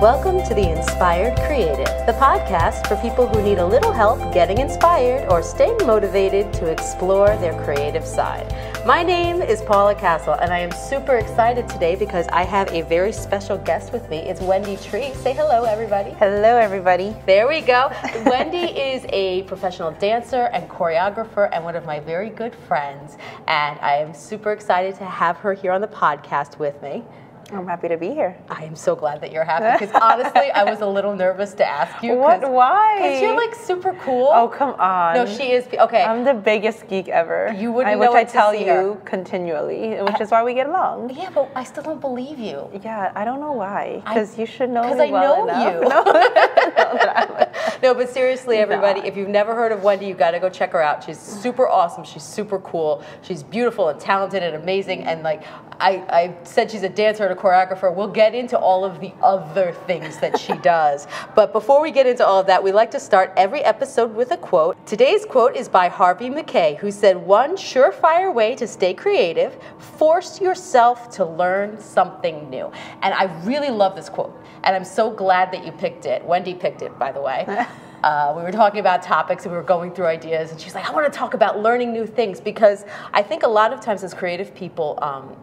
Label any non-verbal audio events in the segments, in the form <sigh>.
Welcome to The Inspired Creative, the podcast for people who need a little help getting inspired or staying motivated to explore their creative side. My name is Paula Castle, and I am super excited today because I have a very special guest with me. It's Wendy Tri. Say hello, everybody. Hello, everybody. There we go. Wendy <laughs> is a professional dancer and choreographer and one of my very good friends, and I am super excited to have her here on the podcast with me. I'm happy to be here. I am so glad that you're happy because honestly, I was a little nervous to ask you. What? Why? Because you're like super cool. Oh, come on. No, she is. Okay. I'm the biggest geek ever. You wouldn't I, know Which I tell you her. continually, which is why we get along. yeah, but I still don't believe you. Yeah, I don't know why. Because you should know Because I well know enough. you. <laughs> no, <laughs> <laughs> but seriously, everybody, if you've never heard of Wendy, you got to go check her out. She's super awesome. She's super cool. She's beautiful and talented and amazing. And like I, I said, she's a dancer and a choreographer. We'll get into all of the other things that she <laughs> does. But before we get into all of that, we like to start every episode with a quote. Today's quote is by Harvey Mackay, who said, "One surefire way to stay creative: force yourself to learn something new." And I really love this quote, and I'm so glad that you picked it. Wendy picked it, by the way. <laughs> Uh, we were talking about topics and we were going through ideas, and she's like, I want to talk about learning new things because I think a lot of times as creative people, um,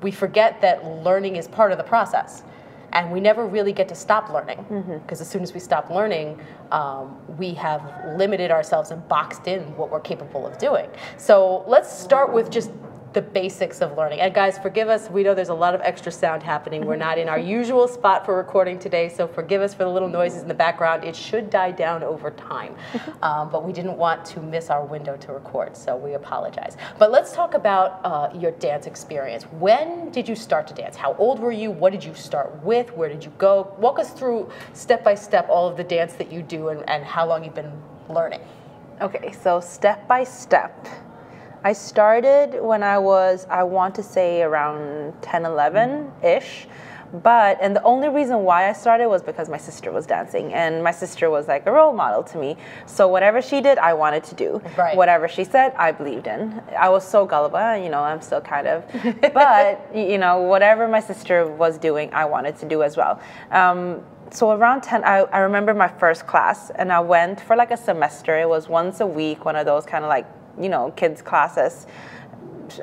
we forget that learning is part of the process. And we never really get to stop learning because as soon as we stop learning, um, we have limited ourselves and boxed in what we're capable of doing. So let's start with just the basics of learning. And guys, forgive us. We know there's a lot of extra sound happening. We're not in our <laughs> usual spot for recording today, so forgive us for the little noises in the background. It should die down over time. <laughs> Um, but we didn't want to miss our window to record, so we apologize. But let's talk about uh, your dance experience. When did you start to dance? How old were you? What did you start with? Where did you go? Walk us through step by step all of the dance that you do and, and how long you've been learning. okay, so step by step. I started when I was, I want to say around 10, 11 ish. But, and the only reason why I started was because my sister was dancing, and my sister was like a role model to me. So, whatever she did, I wanted to do. Right. Whatever she said, I believed in. I was so gullible, you know, I'm still kind of. <laughs> but, you know, whatever my sister was doing, I wanted to do as well. Um, so around 10 I, I remember my first class and i went for like a semester it was once a week one of those kind of like you know kids classes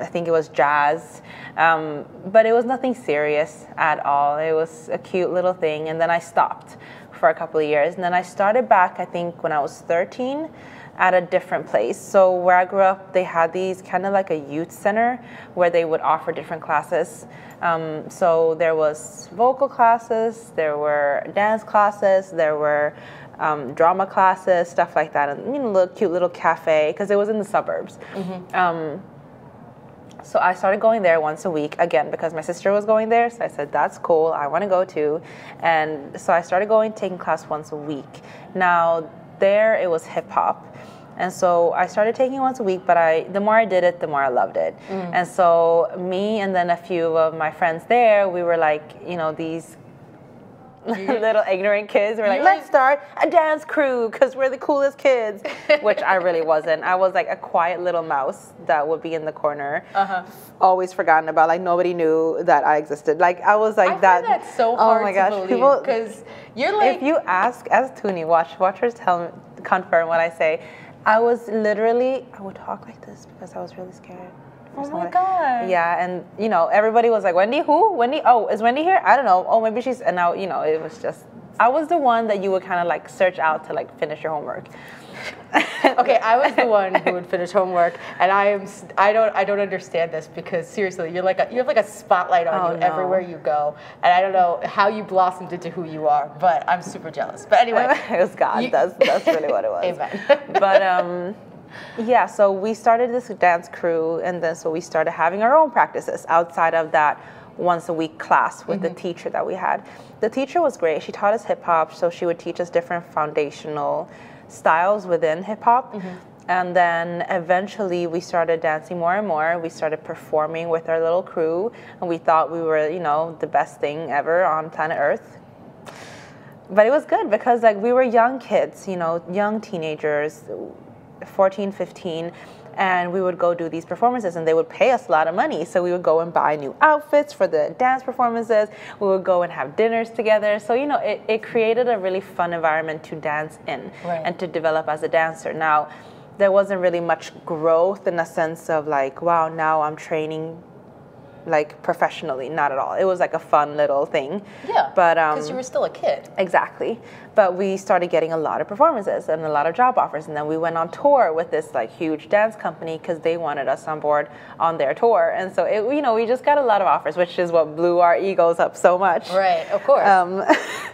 I think it was jazz, um, but it was nothing serious at all. It was a cute little thing, and then I stopped for a couple of years, and then I started back. I think when I was 13, at a different place. So where I grew up, they had these kind of like a youth center where they would offer different classes. Um, so there was vocal classes, there were dance classes, there were um, drama classes, stuff like that, and you know, little cute little cafe because it was in the suburbs. Um, so I started going there once a week again because my sister was going there. So I said, that's cool. I want to go too. And so I started going, taking class once a week. Now, there it was hip hop. And so I started taking once a week, but I the more I did it, the more I loved it. Mm. And so me and then a few of my friends there, we were like, you know, these <laughs> little ignorant kids. We're like, let's start a dance crew because we're the coolest kids, <laughs> which I really wasn't. I was like a quiet little mouse that would be in the corner, Uh-huh. always forgotten about. Like nobody knew that I existed. Like I was like I that. so oh hard my to gosh, people. because you're like if you ask, as Toonie, watch, watch her tell me, confirm what I say. I was literally, I would talk like this because I was really scared. Oh my. God. Yeah, and you know, everybody was like, Wendy, who? Wendy? Oh, is Wendy here? I don't know. Oh, maybe she's. And now, you know, it was just. I was the one that you would kind of like search out to like finish your homework. <laughs> Okay, I was the one who would finish homework, and I am. I don't. I don't understand this because seriously, you're like a, you have like a spotlight on Oh, you no. everywhere you go, and I don't know how you blossomed into who you are, but I'm super jealous. But anyway, <laughs> it was God. You- that's that's really what it <laughs> was. Amen. but um, yeah, so we started this dance crew, and then so we started having our own practices outside of that once a week class with the mm-hmm. teacher that we had. The teacher was great. She taught us hip hop, so she would teach us different foundational styles within hip hop. Mm-hmm. And then eventually we started dancing more and more. We started performing with our little crew, and we thought we were, you know, the best thing ever on planet Earth but it was good because like we were young kids you know young teenagers 14 15 and we would go do these performances and they would pay us a lot of money. So we would go and buy new outfits for the dance performances. We would go and have dinners together. So you know it, it created a really fun environment to dance in Right. and to develop as a dancer. Now there wasn't really much growth in a sense of like wow now i'm training like professionally not at all it was like a fun little thing Yeah. but um because you were still a kid. Exactly. But we started getting a lot of performances and a lot of job offers. And then we went on tour with this like huge dance company because they wanted us on board on their tour. And so, it, you know, we just got a lot of offers, which is what blew our egos up so much. Right. Of course. Um,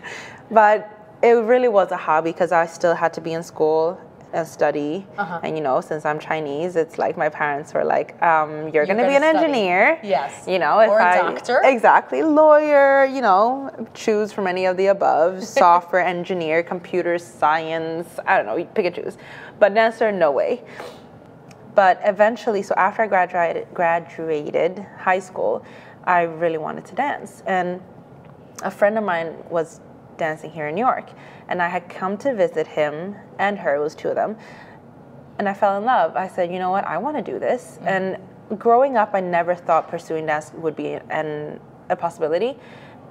<laughs> but it really was a hobby because I still had to be in school and study. Uh-huh. And you know, since I'm Chinese, it's like my parents were like, um, "You're, going to be an study. engineer." Yes. You know, if Or a I doctor. exactly lawyer. You know, choose from any of the above. <laughs> Software engineer, computer science. I don't know. You pick and choose. But dancer, no way. But eventually, so after I graduated, graduated high school, I really wanted to dance. And a friend of mine was dancing here in New York, and I had come to visit him and her, it was two of them, and I fell in love. I said, you know what, I want to do this. And growing up, I never thought pursuing dance would be an, a possibility.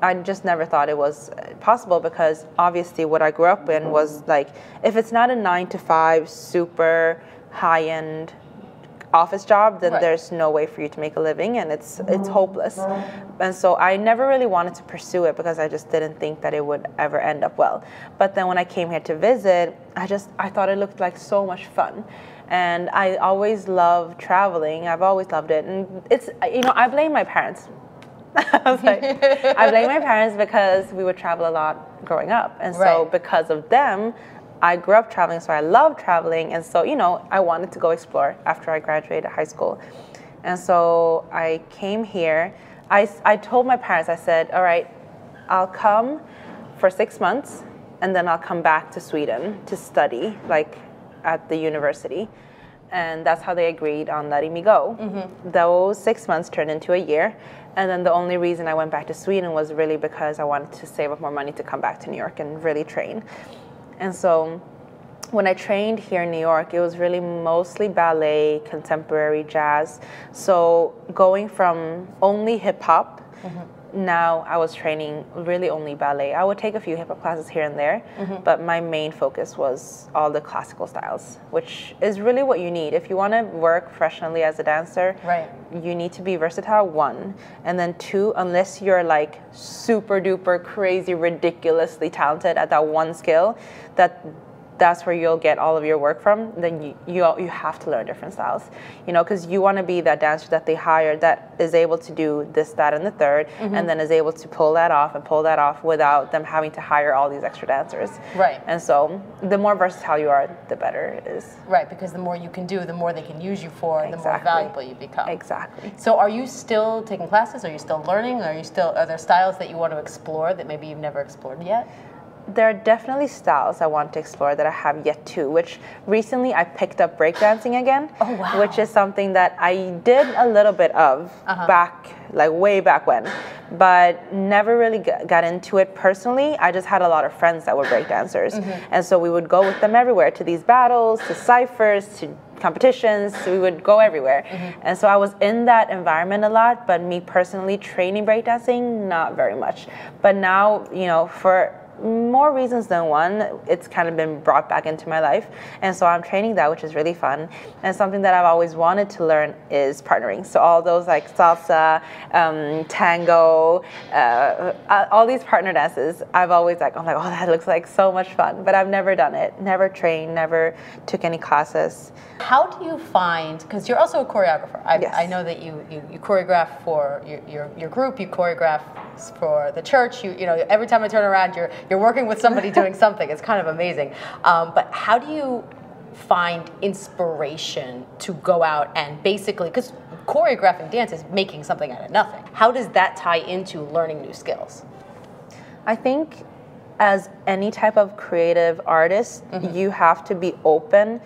I just never thought it was uh, possible because obviously what I grew up in was like, if it's not a nine to five, super high end office job, then Right. there's no way for you to make a living, and it's it's mm-hmm. hopeless. And so I never really wanted to pursue it because I just didn't think that it would ever end up well. But then when I came here to visit, I just I thought it looked like so much fun. And I always loved traveling. I've always loved it, and it's you know I blame my parents. <laughs> I was like, I blame my <laughs> parents because we would travel a lot growing up, and so Right. because of them, I grew up traveling, so I love traveling, and so you know, I wanted to go explore after I graduated high school, and so I came here. I, I told my parents, I said, all right, I'll come for six months, and then I'll come back to Sweden to study, like at the university. And that's how they agreed on letting me go. Mm-hmm. Those six months turned into a year. And then the only reason I went back to Sweden was really because I wanted to save up more money to come back to New York and really train. And so when I trained here in New York, it was really mostly ballet, contemporary jazz. So going from only hip hop, mm-hmm. Now I was training really only ballet. I would take a few hip hop classes here and there, mm-hmm. but my main focus was all the classical styles, which is really what you need. If you want to work professionally as a dancer, Right. you need to be versatile, one. And then two, unless you're like super duper crazy, ridiculously talented at that one skill, that that's where you'll get all of your work from, then you, you, you have to learn different styles. You know, because you want to be that dancer that they hire that is able to do this, that, and the 3rd and mm-hmm. then is able to pull that off and pull that off without them having to hire all these extra dancers. Right. And so the more versatile you are, the better it is. Right, because the more you can do, the more they can use you for, and the more valuable you become. Exactly. So, are you still taking classes? Are you still learning? Are you still? Are there styles that you want to explore that maybe you've never explored yet? There are definitely styles I want to explore that I have yet to, which recently I picked up breakdancing again. Oh, wow. Which is something that I did a little bit of Uh-huh. back, like way back when, but never really got into it personally. I just had a lot of friends that were breakdancers. Mm-hmm. And so we would go with them everywhere to these battles, to ciphers, to competitions. We would go everywhere. Mm-hmm. And so I was in that environment a lot, but me personally training breakdancing, not very much. But now, you know, for more reasons than one, it's kind of been brought back into my life. And so I'm training that, which is really fun. And something that I've always wanted to learn is partnering. So all those like salsa, um, tango, uh, uh, all these partner dances, I've always like, I'm like, oh, that looks like so much fun. But I've never done it, never trained, never took any classes. How do you find? Because you're also a choreographer. I, Yes. I know that you, you, you choreograph for your, your, your group. You choreograph for the church. You you know every time I turn around, you're you're working with somebody doing something. It's kind of amazing. Um, but how do you find inspiration to go out and basically because choreographing dance is making something out of nothing. How does that tie into learning new skills? I think as any type of creative artist, you have to be open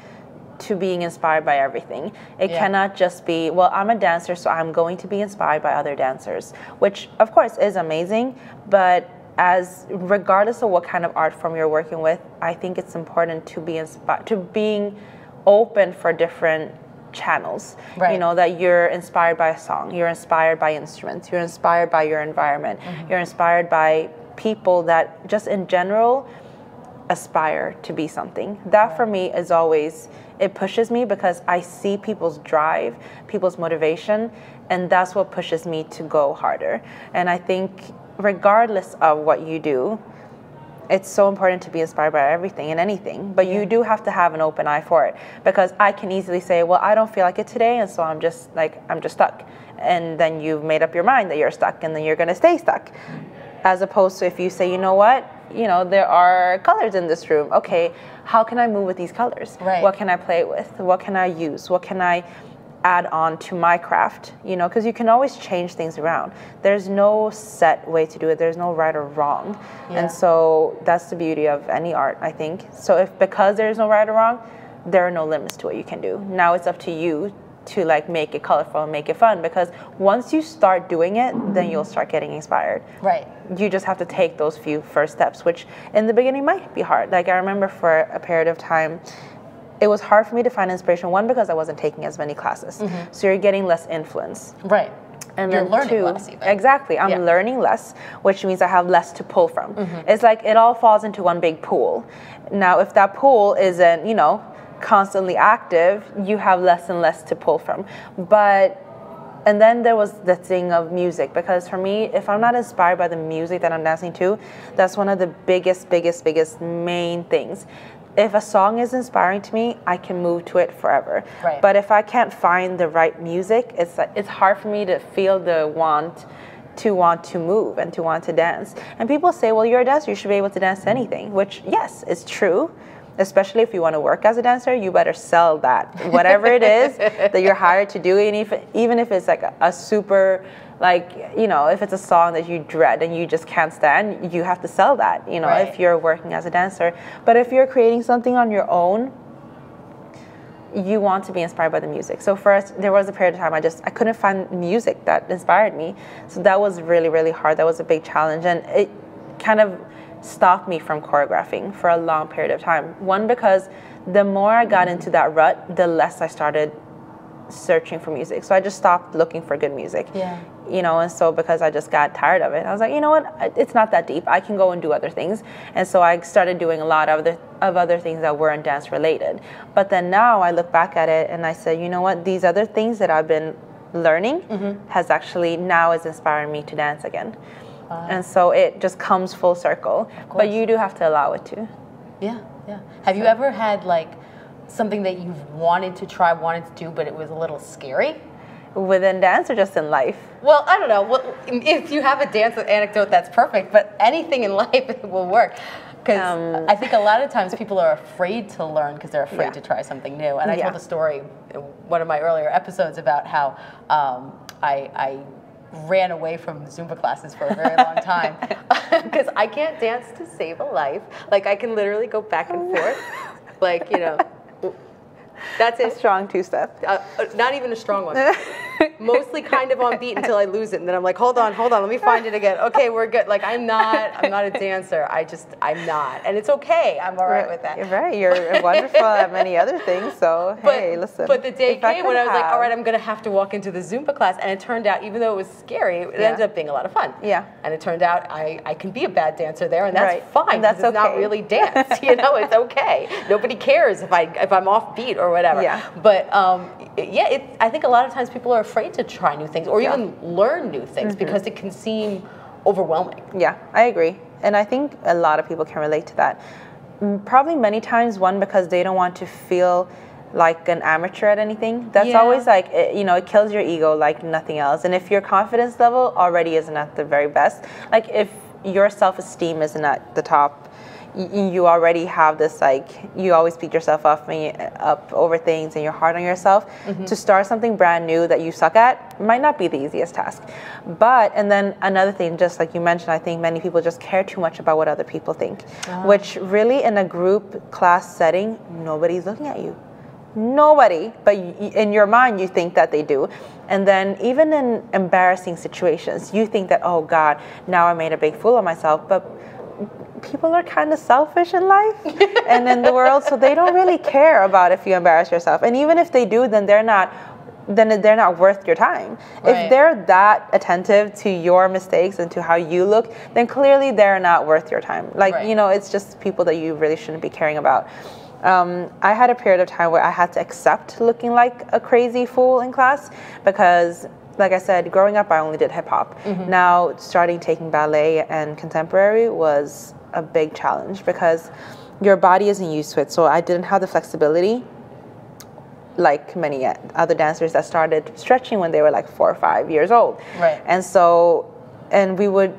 to being inspired by everything. It Yeah. cannot just be, well, I'm a dancer, so I'm going to be inspired by other dancers, which of course is amazing, but as regardless of what kind of art form you're working with, I think it's important to be inspired to being open for different channels. You know that you're inspired by a song, you're inspired by instruments, you're inspired by your environment, Mm-hmm. you're inspired by people that just in general aspire to be something. That for me is always it pushes me because I see people's drive, people's motivation, and that's what pushes me to go harder. And I think regardless of what you do, it's so important to be inspired by everything and anything, but you do have to have an open eye for it because I can easily say, "Well, I don't feel like it today," and so I'm just like I'm just stuck. And then you've made up your mind that you're stuck and then you're going to stay stuck. As opposed to if you say, "You know what? You know, there are colors in this room. Okay, how can I move with these colors? Right. What can I play with? What can I use? What can I add on to my craft you know because you can always change things around there's no set way to do it there's no right or wrong Yeah. and so that's the beauty of any art i think so if because there's no right or wrong there are no limits to what you can do now it's up to you to like make it colorful and make it fun because once you start doing it then you'll start getting inspired Right. you just have to take those few first steps, which in the beginning might be hard. Like I remember for a period of time, it was hard for me to find inspiration. One because I wasn't taking as many classes, so you're getting less influence. Right. And You're then learning two. Exactly, I'm Yeah. learning less, which means I have less to pull from. Mm-hmm. It's like it all falls into one big pool. Now, if that pool isn't, you know, constantly active, you have less and less to pull from. But and then there was the thing of music because for me if i'm not inspired by the music that i'm dancing to that's one of the biggest biggest biggest main things if a song is inspiring to me i can move to it forever Right. but if i can't find the right music it's it's hard for me to feel the want to want to move and to want to dance and people say well you're a dancer you should be able to dance to anything which yes it's true especially if you want to work as a dancer, you better sell that. Whatever it is <laughs> that you're hired to do, and if, even if it's like a, a super, like, you know, if it's a song that you dread and you just can't stand, you have to sell that, you know, Right. if you're working as a dancer. But if you're creating something on your own, you want to be inspired by the music. So first, there was a period of time I just I couldn't find music that inspired me. So that was really really hard. That was a big challenge, and it kind of stopped me from choreographing for a long period of time. One because the more I got mm-hmm. into that rut, the less I started searching for music. So I just stopped looking for good music. Yeah. You know, and so because I just got tired of it, I was like, you know what? It's not that deep. I can go and do other things. And so I started doing a lot of other of other things that weren't dance related. But then now I look back at it and I say, you know what? These other things that I've been learning mm-hmm. has actually now is inspiring me to dance again. And so it just comes full circle. But you do have to allow it to. Yeah, yeah. Have you ever had like something that you've wanted to try, wanted to do, but it was a little scary? Within dance or just in life? Well, I don't know. Well, if you have a dance anecdote, that's perfect. But anything in <laughs> life will work. Because I think a lot of times people are afraid to learn because they're afraid Yeah. to try something new. And I Yeah. told a story in one of my earlier episodes about how um, I, I ran away from Zumba classes for a very long <laughs> time <laughs> because I can't dance to save a life. Like I can literally go back and forth, like you know. That's A strong two step. Uh, uh, not even a strong one. <laughs> Mostly kind of on beat until I lose it, and then I'm like, hold on, hold on, let me find it again. Okay, we're good. Like I'm not, I'm not a dancer. I just, I'm not, and it's okay. I'm all right with that. You're right. You're wonderful at many other things. So But, hey, listen. but the day if I came when I was like, all right, I'm going to have to walk into the Zumba class. And it turned out, even though it was scary, it Yeah. ended up being a lot of fun. Yeah. And it turned out I, I can be a bad dancer there, and that's Right. fine. And that's it's not really dance. <laughs> You know, it's okay. Nobody cares if, I, if I'm off beat or whatever. Yeah. But um, yeah, it, I think a lot of times people are afraid to try new things or Yeah. Mm-hmm. even learn new things because it can seem overwhelming. Yeah, I agree. And I think a lot of people can relate to that. Mm, Probably many times, one, because they don't want to feel like an amateur at anything. That's Yeah. always like, it, you know, it kills your ego like nothing else. And if your confidence level already isn't at the very best, like if your self esteem isn't at the top, you already have this like you always beat yourself up and up over things and you're hard on yourself. Mm-hmm. To start something brand new that you suck at might not be the easiest task. But and then another thing just like you mentioned i think many people just care too much about what other people think which really in a group class setting nobody's looking at you. Nobody but in your mind you think that they do. And then even in embarrassing situations you think that oh god now i made a big fool of myself but people are kind of selfish in life <laughs> and in the world, so they don't really care about if you embarrass yourself. And even if they do, then they're not then they're not worth your time. Right. If they're that attentive to your mistakes and to how you look, then clearly they're not worth your time. Like, Right. you know, it's just people that you really shouldn't be caring about. Um, I had a period of time where I had to accept looking like a crazy fool in class because, like I said, growing up I only did hip hop. Mm-hmm. Now, starting taking ballet and contemporary was a big challenge because your body isn't used to it. So I didn't have the flexibility like many other dancers that started stretching when they were like four or five years old. Right. And so, and we would,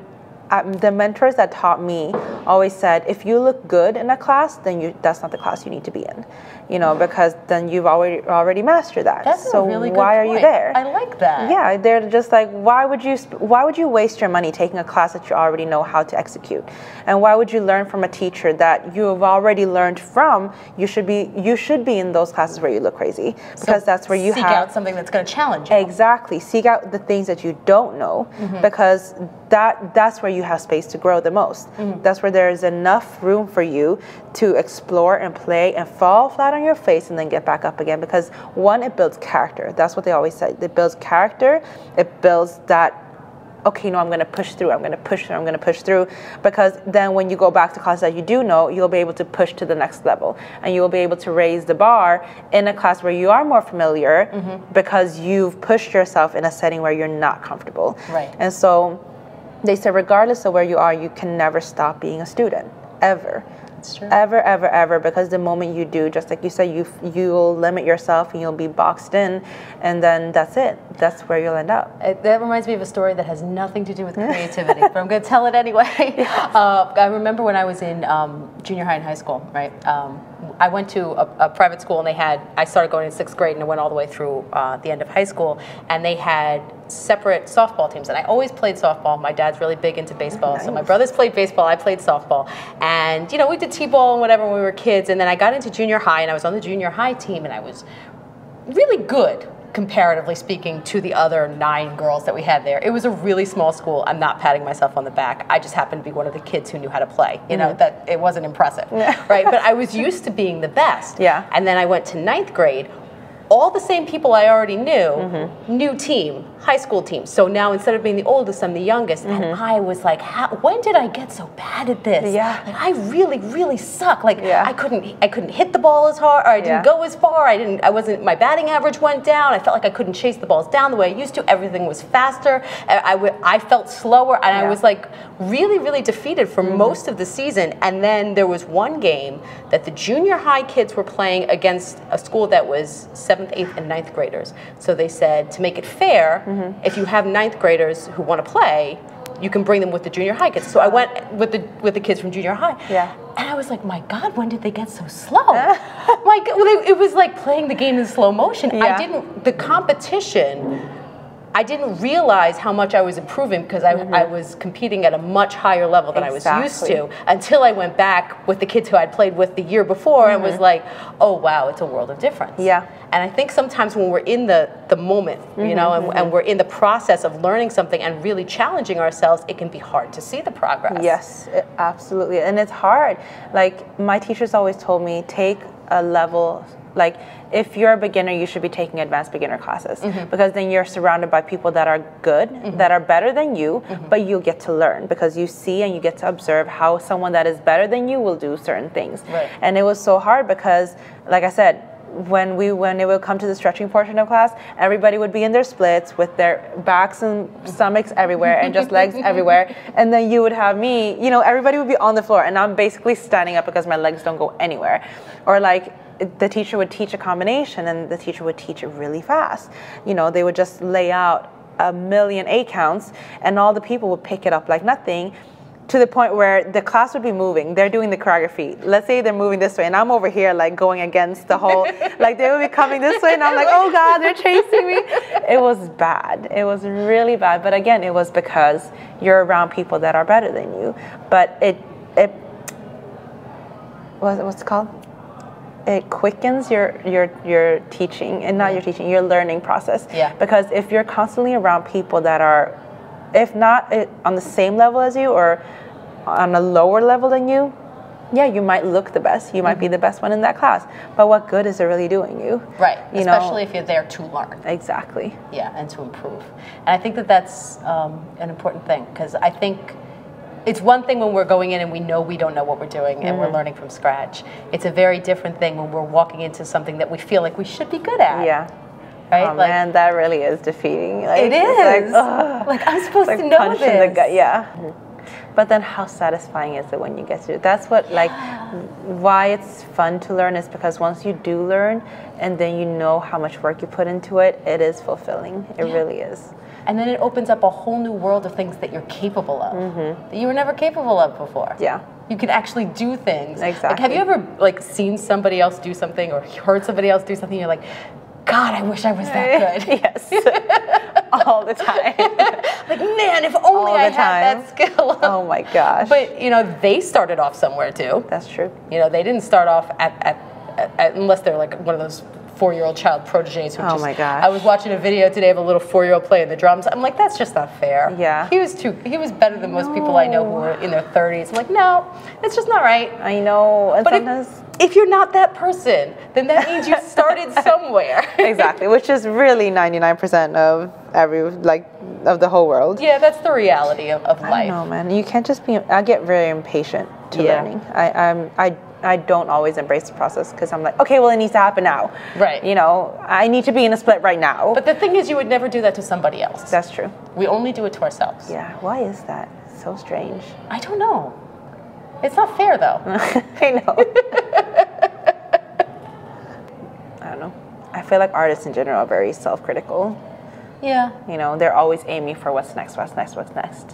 um, the mentors that taught me always said, if you look good in a class, then you that's not the class you need to be in, you know, because then you've already already mastered that. That's so a really good why are you there? I like that. Yeah, they're just like, why would you why would you waste your money taking a class that you already know how to execute, and why would you learn from a teacher that you have already learned from? You should be you should be in those classes where you look crazy because that's where you seek have out something that's going to challenge you. Exactly. Seek out the things that you don't know Mm-hmm. because that that's where you have space to grow the most. Mm-hmm. That's where there is enough room for you to explore and play and fall flat on your face and then get back up again because one it builds character. That's what they always say. It builds character. It builds that okay, no, I'm going to push through. I'm going to push through. I'm going to push through because then when you go back to class that you do know, you'll be able to push to the next level and you will be able to raise the bar in a class where you are more familiar Mm-hmm. because you've pushed yourself in a setting where you're not comfortable. Right. And so they say regardless of where you are, you can never stop being a student ever. That's true. Ever, ever, ever, because the moment you do, just like you said, you you'll limit yourself and you'll be boxed in, and then that's it. That's where you'll end up. It, that reminds me of a story that has nothing to do with <laughs> creativity, but I'm going to tell it anyway. <laughs> Uh, I remember when I was in um, junior high and high school, right? Um, I went to a, a private school and they had, I started going in sixth grade and I went all the way through uh, the end of high school, and they had separate softball teams. And I always played softball. My dad's really big into baseball, so my brothers played baseball, I played softball. And, you know, we did T ball and whatever when we were kids. And then I got into junior high and I was on the junior high team and I was really good comparatively speaking to the other nine girls that we had there. It was a really small school. I'm not patting myself on the back. I just happened to be one of the kids who knew how to play. You know mm-hmm. that it wasn't impressive <laughs> right? But i was used to being the best. Yeah. and then i went to ninth grade. All the same people I already knew, mm-hmm. new team, high school team. So now instead of being the oldest, I'm the youngest. And mm-hmm. I was like, How, when did I get so bad at this? Yeah. Like, I really, really suck. Like Yeah. I couldn't, I couldn't hit the ball as hard, or I didn't Yeah. go as far. I didn't, I wasn't. My batting average went down. I felt like I couldn't chase the balls down the way I used to. Everything was faster. I, I, w- I felt slower, and I was like really, really defeated for mm-hmm. most of the season. And then there was one game that the junior high kids were playing against a school that was seventh, eighth, and ninth graders. So they said to make it fair, Mm-hmm. if you have ninth graders who want to play. You can bring them with the junior high kids. So I went with the with the kids from junior high. Yeah. And I was like, my God, when did they get so slow? <laughs> my God, well, it, it was like playing the game in slow motion. I didn't, the competition, I didn't realize how much I was improving because I, I mm-hmm. was competing at a much higher level than I was used to until I went back with the kids who I'd played with the year before and was mm-hmm. like, oh, wow, it's a world of difference. Yeah. And I think sometimes when we're in the, the moment, you mm-hmm, know, and, and we're in the process of learning something and really challenging ourselves, it can be hard to see the progress. Yes, it- absolutely. And it's hard. Like my teachers always told me take a level like if you're a beginner you should be taking advanced beginner classes mm-hmm. because then you're surrounded by people that are good, mm-hmm. that are better than you, mm-hmm. but you'll get to learn because you see and you get to observe how someone that is better than you will do certain things. Right. And it was so hard because like I said, when we when it would come to the stretching portion of class, everybody would be in their splits with their backs and stomachs everywhere and just legs <laughs> everywhere. And then you would have me, you know, everybody would be on the floor and I'm basically standing up because my legs don't go anywhere. Or like the teacher would teach a combination and the teacher would teach it really fast. You know, they would just lay out a million A counts and all the people would pick it up like nothing to the point where the class would be moving. They're doing the choreography. Let's say they're moving this way, and I'm over here like going against the whole. <laughs> like they would be coming this way, and I'm like, oh god, they're chasing me. <laughs> It was bad. It was really bad. But again, it was because you're around people that are better than you. But it it what's what's it called? It quickens your your your teaching and not your teaching, your learning process. Yeah. Because if you're constantly around people that are if not eh, on the same level as you or on a lower level than you, yeah, you might look the best. You might Mm-hmm. be the best one in that class. But what good is it really doing you? Right. You know- Especially if you're there to learn. Exactly. Yeah, and to improve. And I think that that's um, an important thing because I think it's one thing when we're going in and we know we don't know what we're doing and Mm-hmm. we're learning from scratch. It's a very different thing when we're walking into something that we feel like we should be good at. Yeah. Right? Oh man, that really is defeating. Like, it's. Like, ugh. Like, I'm supposed It's to like know punch this. in the gut. Yeah. But then, how satisfying is it when you get to it? That's what like why it's fun to learn is because once you do learn, and then you know how much work you put into it, it is fulfilling. It Yeah. really is. And then it opens up a whole new world of things that you're capable of that you were never capable of before. Mm-hmm. Yeah. You can actually do things. Like, have you ever like seen somebody else do something or heard somebody else do something? You're like, God, I wish I was that <laughs> good. yes. <laughs> All the time. <laughs> like, man, if only I the had that skill. Oh my gosh. But you know, they started off somewhere too. That's true. You know, they didn't start off at, at, at, at unless they're like one of those four-year-old child proteges who Oh just. my gosh. I was watching a video today of a little four-year-old playing the drums. I'm like, that's just not fair. Yeah. He was too. He was better than most people I know who were in their 30s. I'm like, no, that's just not right. I know. And But sometimes if you're not that person, then that means you started <laughs> somewhere. exactly, which is really 99% of every like of the whole world. yeah, that's the reality of, of life. know, man. You can't just be. I get very impatient to Yeah. learning. I, I'm. I. I don't always embrace the process because I'm like, okay, well, it needs to happen now. Right. You know, I need to be in a split right now. But the thing is, you would never do that to somebody else. That's true. We only do it to ourselves. Yeah. Why is that? So strange. I don't know. It's not fair though. <laughs> I know. <laughs> I don't know. I feel like artists in general are very self-critical. yeah. You know, they're always aiming for what's next, what's next, what's next.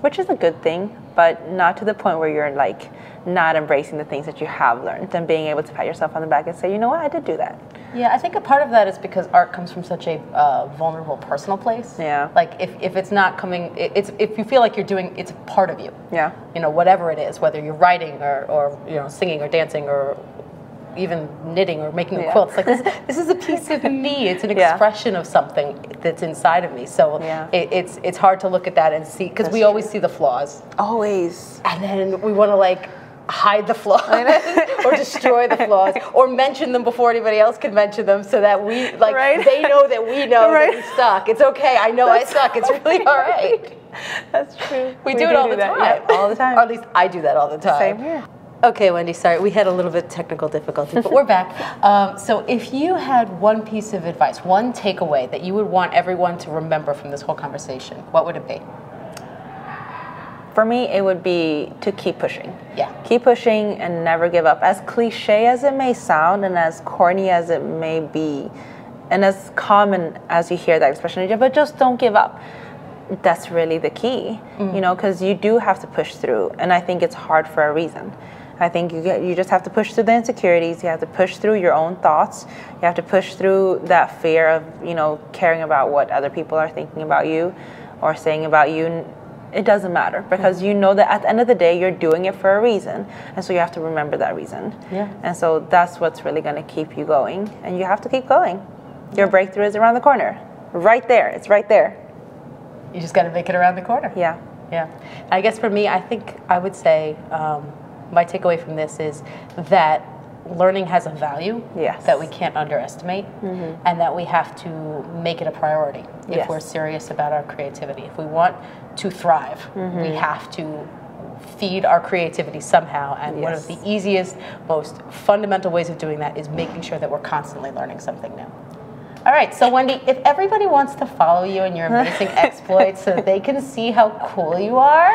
Which is a good thing, but not to the point where you're like not embracing the things that you have learned and being able to pat yourself on the back and say, you know what, I did do that. Yeah, I think a part of that is because art comes from such a uh, vulnerable personal place. Yeah. Like if, if it's not coming, it's if you feel like you're doing, it's a part of you. Yeah. You know, whatever it is, whether you're writing or, or you know singing or dancing or even knitting or making a Yeah. quilt. It's like this, <laughs> this is a piece of me. <laughs> It's an Yeah. expression of something that's inside of me. So Yeah. it, it's it's hard to look at that and see because we That's always see the flaws, Always. and then we want to like hide the flaws <laughs> or destroy the flaws or mention them before anybody else can mention them so that we like Right. they know that we know Right. that we suck. It's okay. I know I suck. It's really all right. That's true. We, do, it all the that. time. Yeah, all the time. Or at least I do that all the time. Same here. Okay, Wendy, sorry, we had a little bit of technical difficulty, but we're back. <laughs> Um, so, if you had one piece of advice, one takeaway that you would want everyone to remember from this whole conversation, what would it be? For me, it would be to keep pushing. Yeah. Keep pushing and never give up. As cliche as it may sound and as corny as it may be, and as common as you hear that expression, but just don't give up. That's really the key, you know, because you do have to push through, and I think it's hard for a reason. I think you get, you just have to push through the insecurities. You have to push through your own thoughts. You have to push through that fear of you know caring about what other people are thinking about you, or saying about you it doesn't matter because you know that at the end of the day you're doing it for a reason and so you have to remember that reason Yeah. and so that's what's really going to keep you going and you have to keep going your breakthrough is around the corner right there it's right there You just got to make it around the corner. yeah Yeah. I guess for me, I think I would say um, my takeaway from this is that learning has a value Yes. that we can't underestimate mm-hmm. and that we have to make it a priority if Yes. we're serious about our creativity. If we want to thrive, we mm-hmm. have to feed our creativity somehow and one of the easiest most fundamental ways of doing that is making sure that we're constantly learning something new all right, so Wendy, if everybody wants to follow you and your amazing <laughs> exploits so that they can see how cool you are,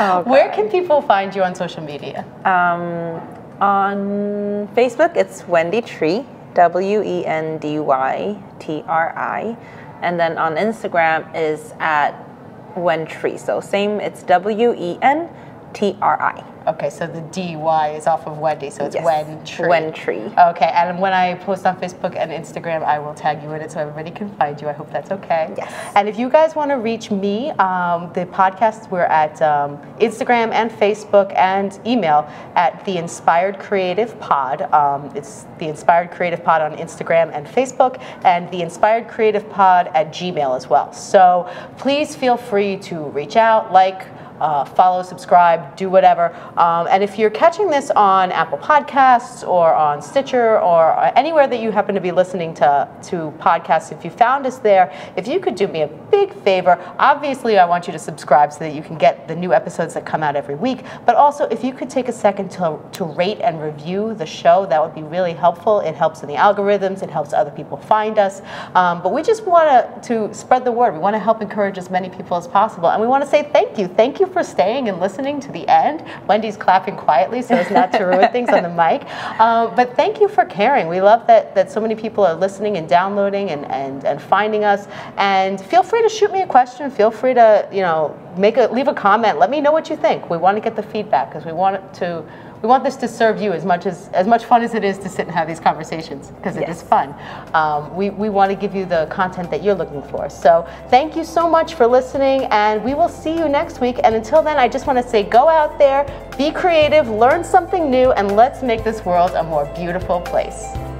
Oh, where can people find you on social media? um, on facebook it's wendy tri W E N D Y T R I. and then on instagram is at wentri so same it's w-e-n-t-r-i Okay, so the DY is off of Wendy, so it's Yes. Wen Tri. Wentri. Okay, and when I post on Facebook and Instagram, I will tag you in it so everybody can find you. I hope that's okay. Yes. And if you guys want to reach me, um, the podcast, we're at um, Instagram and Facebook and email at The Inspired Creative Pod. Um, it's The Inspired Creative Pod on Instagram and Facebook, and The Inspired Creative Pod at Gmail as well. So please feel free to reach out, like, uh, follow, subscribe, do whatever. Um, and if you're catching this on Apple Podcasts or on Stitcher or anywhere that you happen to be listening to, to podcasts, if you found us there, if you could do me a big favor, obviously I want you to subscribe so that you can get the new episodes that come out every week. But also, if you could take a second to, to rate and review the show, that would be really helpful. It helps in the algorithms, it helps other people find us. Um, but we just want to spread the word. We want to help encourage as many people as possible. And we want to say thank you. Thank you for staying and listening to the end. Wendy's clapping quietly so as not to ruin things on the <laughs> mic. Um, but thank you for caring. We love that, that so many people are listening and downloading and, and, and finding us. And feel free to shoot me a question. Feel free to, you know, make a leave a comment. Let me know what you think. We want to get the feedback because we want to we want this to serve you as much as as much fun as it is to sit and have these conversations because it Yes. is fun. Um, we we want to give you the content that you're looking for. So thank you so much for listening, and we will see you next week. And until then, I just want to say, go out there, be creative, learn something new, and let's make this world a more beautiful place.